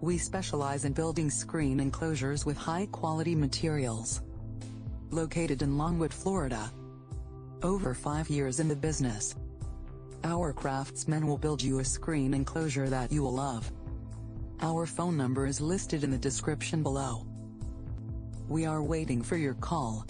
We specialize in building screen enclosures with high-quality materials. Located in Longwood, Florida. Over five years in the business. Our craftsmen will build you a screen enclosure that you will love. Our phone number is listed in the description below. We are waiting for your call.